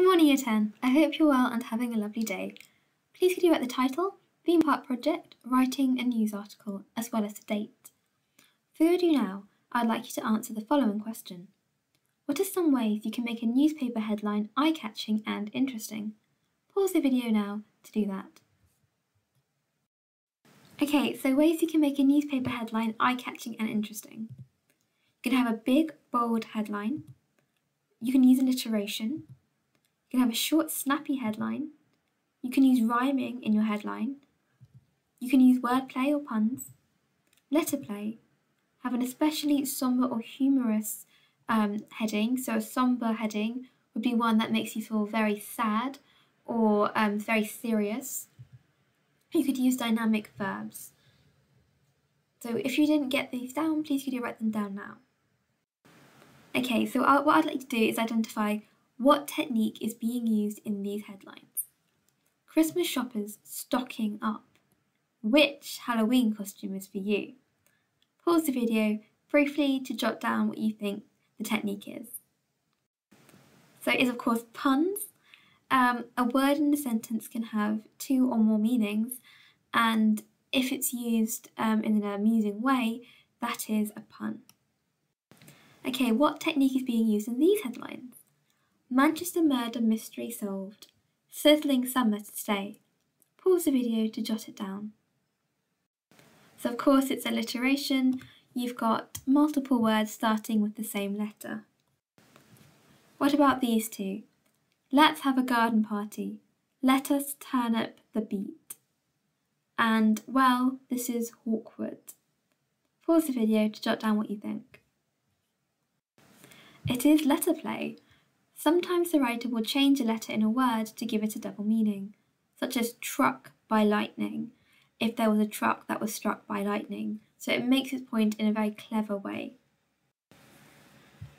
Good morning, Year 10. I hope you're well and having a lovely day. Please could you write the title, theme park project, writing a news article, as well as the date. For your do now, I'd like you to answer the following question. What are some ways you can make a newspaper headline eye-catching and interesting? Pause the video now to do that. Okay, so ways you can make a newspaper headline eye-catching and interesting. You can have a big, bold headline. You can use alliteration. You can have a short, snappy headline. You can use rhyming in your headline. You can use wordplay or puns. Letterplay. Have an especially somber or humorous um, heading. So a somber heading would be one that makes you feel very sad or um, very serious. You could use dynamic verbs. So if you didn't get these down, please could you write them down now. Okay, so what I'd like to do is identify what technique is being used in these headlines? Christmas shoppers stocking up. Which Halloween costume is for you? Pause the video briefly to jot down what you think the technique is. So it is of course puns. Um, a word in a sentence can have two or more meanings and if it's used um, in an amusing way, that is a pun. Okay, what technique is being used in these headlines? Manchester murder mystery solved. Sizzling summer to stay. Pause the video to jot it down. So of course it's alliteration. You've got multiple words starting with the same letter. What about these two? Let's have a garden party. Let us turn up the beat. And, well, this is Hawkwood. Pause the video to jot down what you think. It is letter play. Sometimes the writer will change a letter in a word to give it a double meaning, such as truck by lightning, if there was a truck that was struck by lightning, so it makes its point in a very clever way.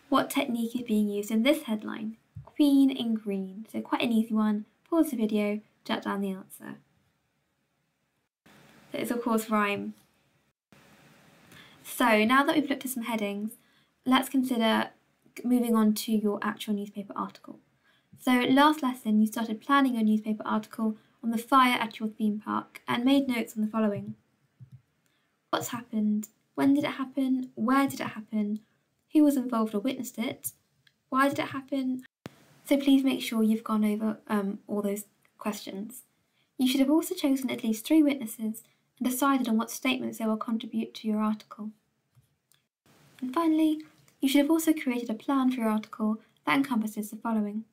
What technique is being used in this headline? Queen in green, so quite an easy one. Pause the video, jot down the answer. That is of course rhyme. So now that we've looked at some headings, let's consider moving on to your actual newspaper article. So last lesson you started planning your newspaper article on the fire at your theme park and made notes on the following. What's happened? When did it happen? Where did it happen? Who was involved or witnessed it? Why did it happen? So please make sure you've gone over um, all those questions. You should have also chosen at least three witnesses and decided on what statements they will contribute to your article. And finally, you should have also created a plan for your article that encompasses the following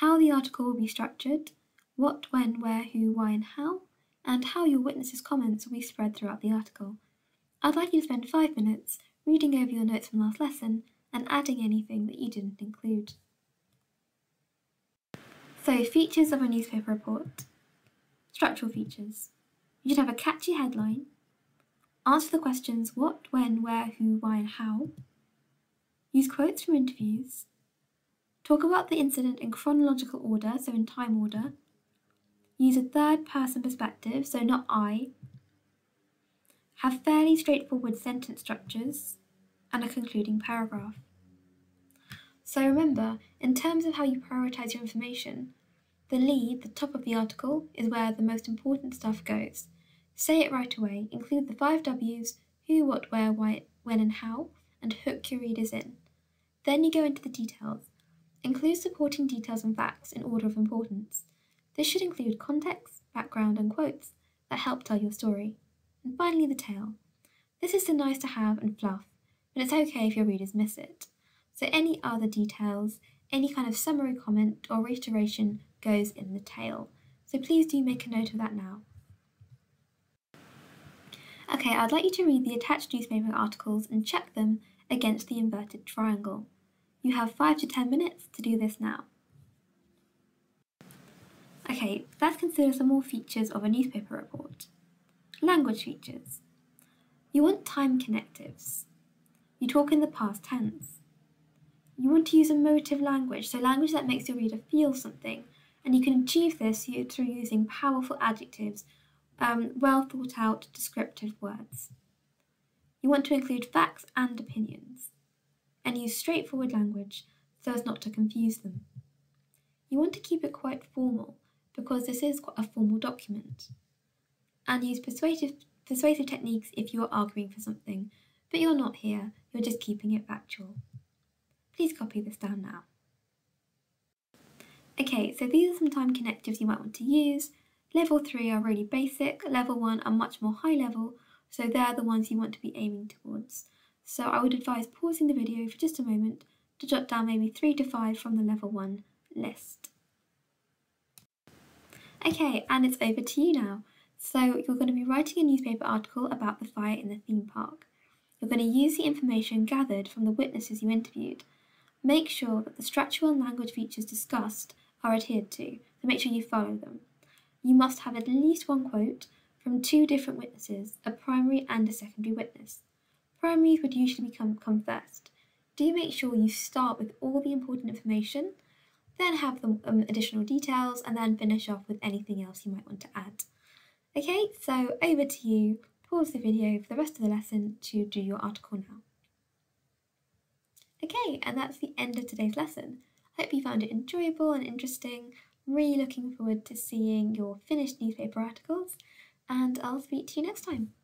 how the article will be structured, what, when, where, who, why, and how, and how your witnesses' comments will be spread throughout the article. I'd like you to spend five minutes reading over your notes from last lesson and adding anything that you didn't include. So, features of a newspaper report. Structural features. You should have a catchy headline. Answer the questions what, when, where, who, why, and how. Use quotes from interviews. Talk about the incident in chronological order, so in time order. Use a third person perspective, so not I. Have fairly straightforward sentence structures and a concluding paragraph. So remember, in terms of how you prioritize your information, the lead, the top of the article, is where the most important stuff goes. Say it right away, include the five W's who, what, where, why, when, and how, and hook your readers in. Then you go into the details. Include supporting details and facts in order of importance. This should include context, background, and quotes that help tell your story. And finally, the tail. This is the nice to have and fluff, but it's okay if your readers miss it. So, any other details, any kind of summary comment or reiteration goes in the tail. So, please do make a note of that now. Okay, I'd like you to read the attached newspaper articles and check them against the inverted triangle. You have 5 to 10 minutes to do this now. Okay, let's consider some more features of a newspaper report. Language features. You want time connectives. You talk in the past tense. You want to use emotive language, so language that makes your reader feel something, and you can achieve this through using powerful adjectives, um, well thought out descriptive words. You want to include facts and opinions and use straightforward language so as not to confuse them. You want to keep it quite formal because this is a formal document. And use persuasive, persuasive techniques if you are arguing for something, but you're not here, you're just keeping it factual. Please copy this down now. Okay, so these are some time connectives you might want to use. Level 3 are really basic, level 1 are much more high level, so they're the ones you want to be aiming towards. So I would advise pausing the video for just a moment to jot down maybe 3 to 5 from the level 1 list. Okay, and it's over to you now. So you're going to be writing a newspaper article about the fire in the theme park. You're going to use the information gathered from the witnesses you interviewed. Make sure that the structural and language features discussed are adhered to, so make sure you follow them. You must have at least one quote from two different witnesses, a primary and a secondary witness. Primaries would usually become, come first. Do make sure you start with all the important information, then have the um, additional details, and then finish off with anything else you might want to add. Okay, so over to you. Pause the video for the rest of the lesson to do your article now. Okay, and that's the end of today's lesson. I hope you found it enjoyable and interesting. Really looking forward to seeing your finished newspaper articles, and I'll speak to you next time.